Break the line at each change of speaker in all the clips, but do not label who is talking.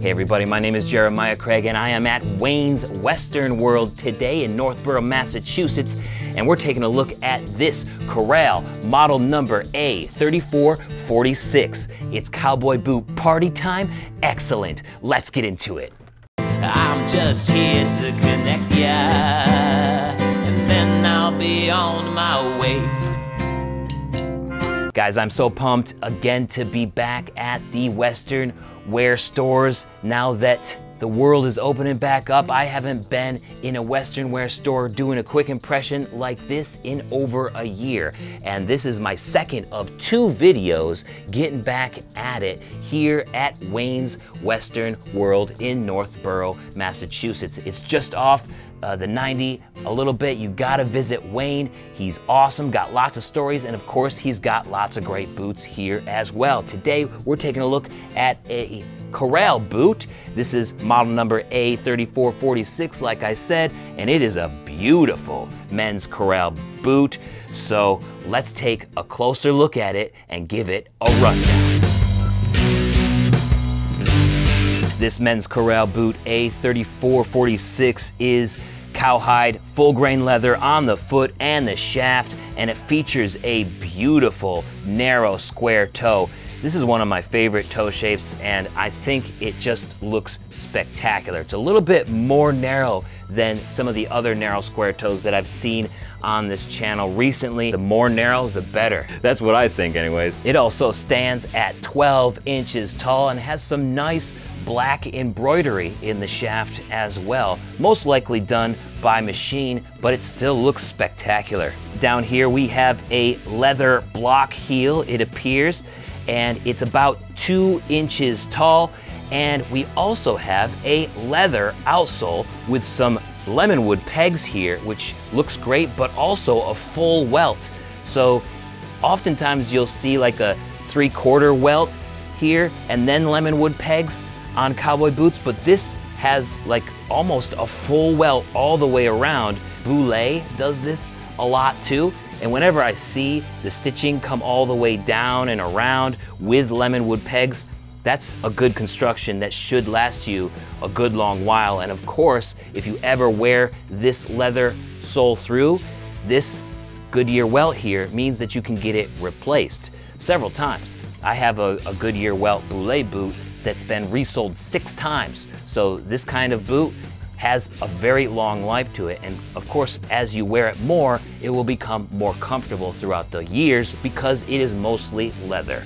Hey everybody, my name is Jeremiah Craig and I am at Wayne's Western World today in Northborough, Massachusetts, and we're taking a look at this Corral model number A3446. It's cowboy boot party time. Excellent. Let's get into it.
I'm just here to connect ya, and then I'll be on my way.
Guys, I'm so pumped again to be back at the Western Wear stores now that the world is opening back up. I haven't been in a Western Wear store doing a quick impression like this in over a year. And this is my second of two videos getting back at it here at Wayne's Western World in Northborough, Massachusetts. It's just off uh, the 90 a little bit, you gotta visit Wayne. He's awesome, got lots of stories, and of course, he's got lots of great boots here as well. Today, we're taking a look at a Corral boot. This is model number A3446, like I said, and it is a beautiful men's Corral boot. So let's take a closer look at it and give it a rundown. This men's Corral boot A3446 is cowhide, full grain leather on the foot and the shaft, and it features a beautiful narrow square toe. This is one of my favorite toe shapes and I think it just looks spectacular. It's a little bit more narrow than some of the other narrow square toes that I've seen on this channel recently. The more narrow, the better. That's what I think anyways. It also stands at 12 inches tall and has some nice black embroidery in the shaft as well. Most likely done by machine, but it still looks spectacular. Down here we have a leather block heel, it appears and it's about two inches tall. And we also have a leather outsole with some lemonwood pegs here, which looks great, but also a full welt. So oftentimes you'll see like a three quarter welt here and then lemonwood pegs on cowboy boots, but this has like almost a full welt all the way around. Boulé does this a lot too. And whenever I see the stitching come all the way down and around with lemonwood pegs, that's a good construction that should last you a good long while. And of course, if you ever wear this leather sole through, this Goodyear welt here means that you can get it replaced several times. I have a, a Goodyear welt Boulé boot that's been resold six times. So this kind of boot has a very long life to it. And of course, as you wear it more, it will become more comfortable throughout the years because it is mostly leather.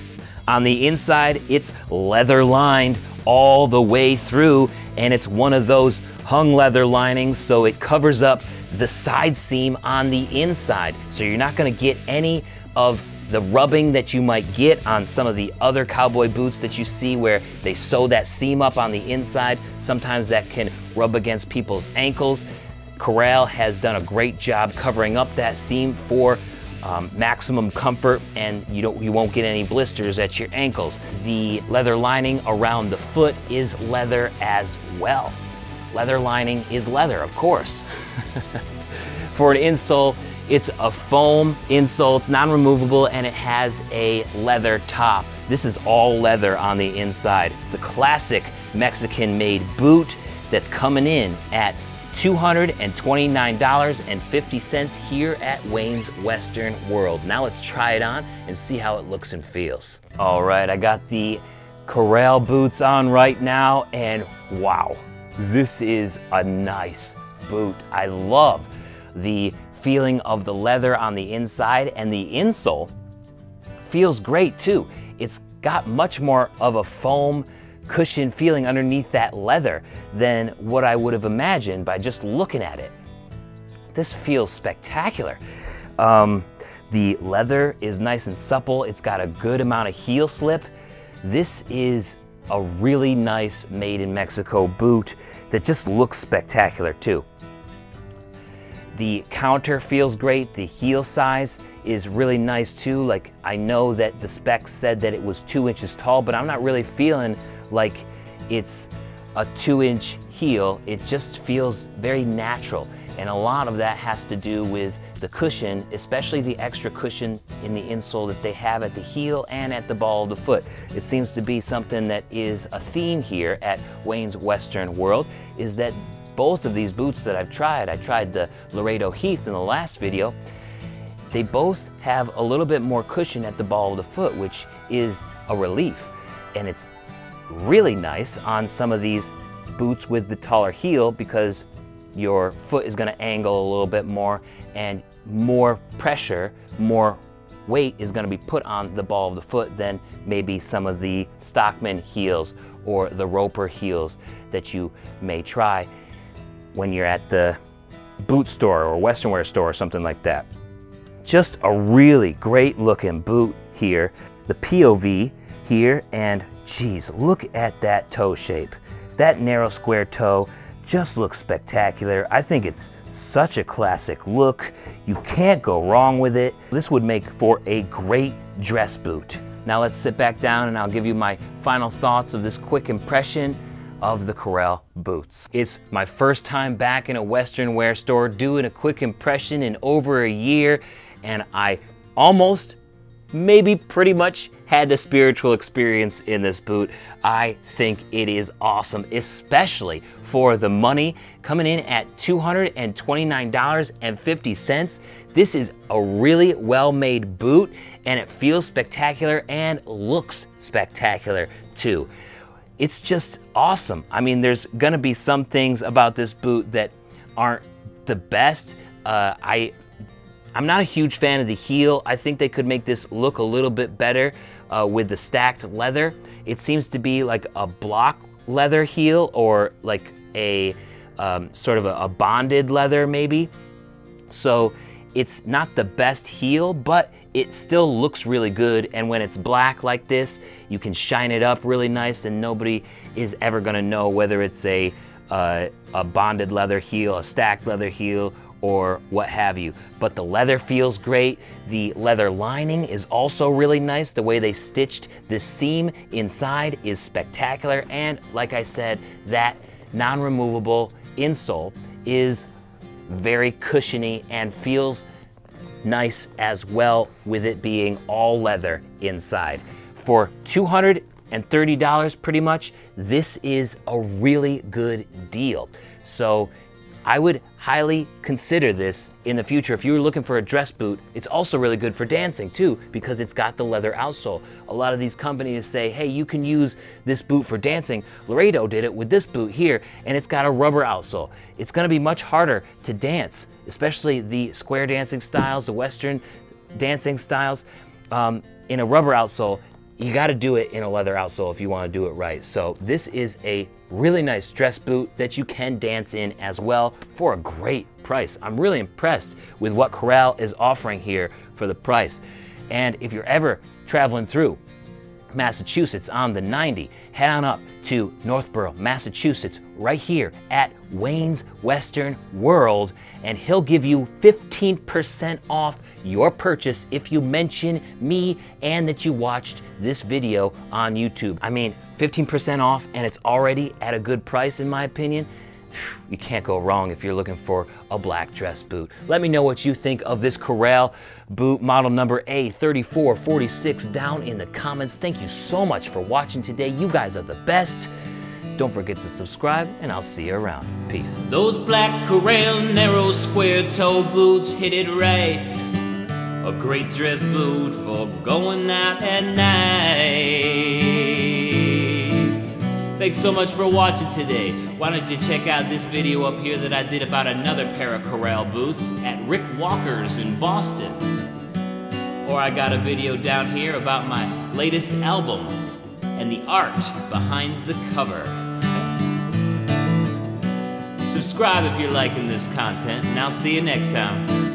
On the inside, it's leather lined all the way through, and it's one of those hung leather linings, so it covers up the side seam on the inside. So you're not gonna get any of the rubbing that you might get on some of the other cowboy boots that you see where they sew that seam up on the inside. Sometimes that can rub against people's ankles. Corral has done a great job covering up that seam for um, maximum comfort and you, don't, you won't get any blisters at your ankles. The leather lining around the foot is leather as well. Leather lining is leather, of course. for an insole, it's a foam insole, it's non-removable, and it has a leather top. This is all leather on the inside. It's a classic Mexican-made boot that's coming in at $229.50 here at Wayne's Western World. Now let's try it on and see how it looks and feels. All right, I got the Corral boots on right now, and wow, this is a nice boot. I love the feeling of the leather on the inside and the insole feels great too. It's got much more of a foam cushion feeling underneath that leather than what I would have imagined by just looking at it. This feels spectacular. Um, the leather is nice and supple. It's got a good amount of heel slip. This is a really nice made in Mexico boot that just looks spectacular too. The counter feels great. The heel size is really nice too. Like I know that the specs said that it was two inches tall, but I'm not really feeling like it's a two inch heel. It just feels very natural. And a lot of that has to do with the cushion, especially the extra cushion in the insole that they have at the heel and at the ball of the foot. It seems to be something that is a theme here at Wayne's Western World, is that both of these boots that I've tried, I tried the Laredo Heath in the last video, they both have a little bit more cushion at the ball of the foot, which is a relief. And it's really nice on some of these boots with the taller heel because your foot is gonna angle a little bit more and more pressure, more weight is gonna be put on the ball of the foot than maybe some of the Stockman heels or the Roper heels that you may try when you're at the boot store or Western wear store or something like that. Just a really great looking boot here. The POV here and geez, look at that toe shape. That narrow square toe just looks spectacular. I think it's such a classic look. You can't go wrong with it. This would make for a great dress boot. Now let's sit back down and I'll give you my final thoughts of this quick impression of the Corral boots. It's my first time back in a Western wear store doing a quick impression in over a year and I almost, maybe pretty much had a spiritual experience in this boot. I think it is awesome, especially for the money coming in at $229.50. This is a really well-made boot and it feels spectacular and looks spectacular too. It's just awesome. I mean, there's gonna be some things about this boot that aren't the best. Uh, I I'm not a huge fan of the heel. I think they could make this look a little bit better uh, with the stacked leather. It seems to be like a block leather heel or like a um, sort of a, a bonded leather maybe. So it's not the best heel, but it still looks really good. And when it's black like this, you can shine it up really nice and nobody is ever gonna know whether it's a, uh, a bonded leather heel, a stacked leather heel, or what have you. But the leather feels great. The leather lining is also really nice. The way they stitched the seam inside is spectacular. And like I said, that non-removable insole is very cushiony and feels nice as well with it being all leather inside. For $230 pretty much, this is a really good deal. So I would highly consider this in the future. If you were looking for a dress boot, it's also really good for dancing too because it's got the leather outsole. A lot of these companies say, hey, you can use this boot for dancing. Laredo did it with this boot here and it's got a rubber outsole. It's gonna be much harder to dance, especially the square dancing styles, the Western dancing styles. Um, in a rubber outsole, you got to do it in a leather outsole if you want to do it right. So this is a really nice dress boot that you can dance in as well for a great price. I'm really impressed with what Corral is offering here for the price. And if you're ever traveling through Massachusetts on the 90, head on up to Northborough, Massachusetts, right here at Wayne's Western World, and he'll give you 15% off your purchase if you mention me and that you watched this video on YouTube. I mean, 15% off and it's already at a good price in my opinion. You can't go wrong if you're looking for a black dress boot. Let me know what you think of this Corral boot model number A3446 down in the comments. Thank you so much for watching today. You guys are the best. Don't forget to subscribe, and I'll see you around. Peace.
Those black Corral narrow square toe boots hit it right. A great dress boot for going out at night. Thanks so much for watching today. Why don't you check out this video up here that I did about another pair of Corral boots at Rick Walker's in Boston. Or I got a video down here about my latest album and the art behind the cover. Subscribe if you're liking this content, and I'll see you next time.